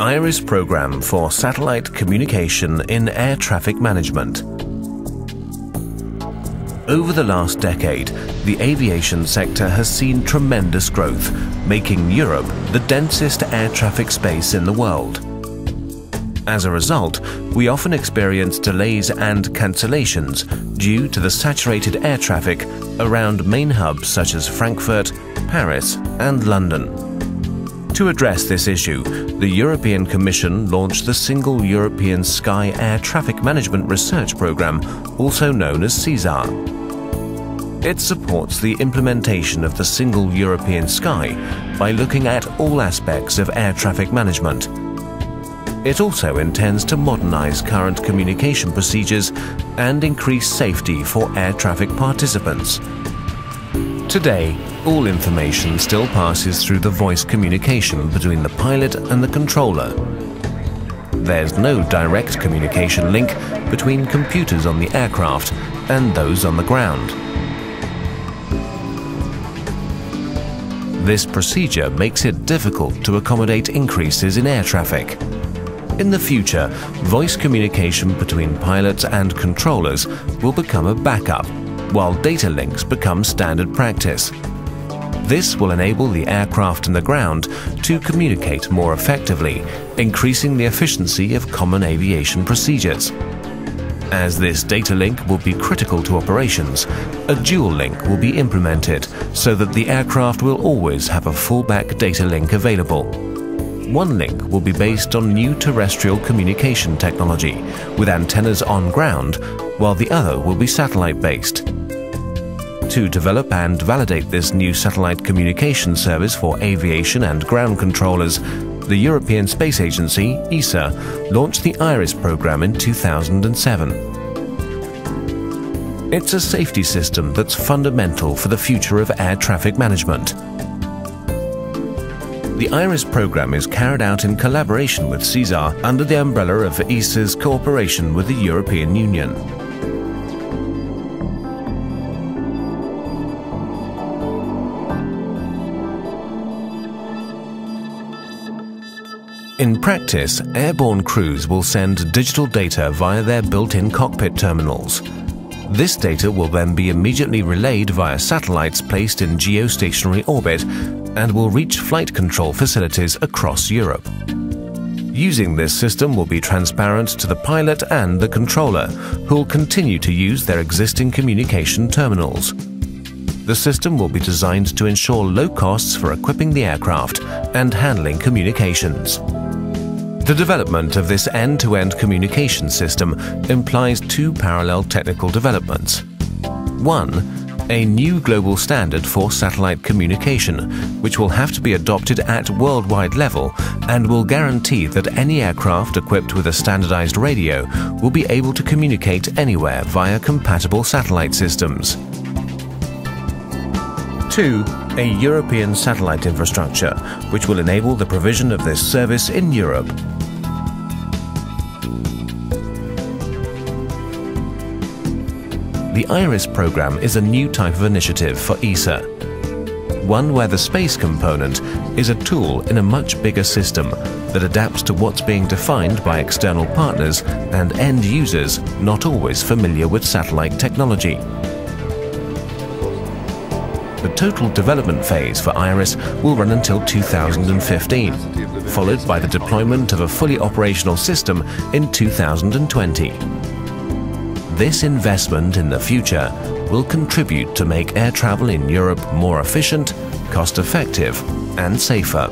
IRIS program for satellite communication in air traffic management. Over the last decade, the aviation sector has seen tremendous growth, making Europe the densest air traffic space in the world. As a result, we often experience delays and cancellations due to the saturated air traffic around main hubs such as Frankfurt, Paris and London. To address this issue, the European Commission launched the Single European Sky Air Traffic Management Research Programme, also known as SESAR. It supports the implementation of the Single European Sky by looking at all aspects of air traffic management, it also intends to modernize current communication procedures and increase safety for air traffic participants. Today, all information still passes through the voice communication between the pilot and the controller. There's no direct communication link between computers on the aircraft and those on the ground. This procedure makes it difficult to accommodate increases in air traffic. In the future, voice communication between pilots and controllers will become a backup, while data links become standard practice. This will enable the aircraft and the ground to communicate more effectively, increasing the efficiency of common aviation procedures. As this data link will be critical to operations, a dual link will be implemented so that the aircraft will always have a fallback data link available. One link will be based on new terrestrial communication technology, with antennas on ground, while the other will be satellite-based. To develop and validate this new satellite communication service for aviation and ground controllers, the European Space Agency, ESA, launched the IRIS program in 2007. It's a safety system that's fundamental for the future of air traffic management. The IRIS program is carried out in collaboration with SESAR under the umbrella of ESA's cooperation with the European Union. In practice, airborne crews will send digital data via their built-in cockpit terminals. This data will then be immediately relayed via satellites placed in geostationary orbit and will reach flight control facilities across Europe. Using this system will be transparent to the pilot and the controller, who will continue to use their existing communication terminals. The system will be designed to ensure low costs for equipping the aircraft and handling communications. The development of this end-to-end -end communication system implies two parallel technical developments. One, a new global standard for satellite communication, which will have to be adopted at worldwide level and will guarantee that any aircraft equipped with a standardized radio will be able to communicate anywhere via compatible satellite systems. 2. A European satellite infrastructure, which will enable the provision of this service in Europe. The IRIS program is a new type of initiative for ESA. One where the space component is a tool in a much bigger system that adapts to what's being defined by external partners and end users not always familiar with satellite technology. The total development phase for IRIS will run until 2015, followed by the deployment of a fully operational system in 2020. This investment in the future will contribute to make air travel in Europe more efficient, cost-effective and safer.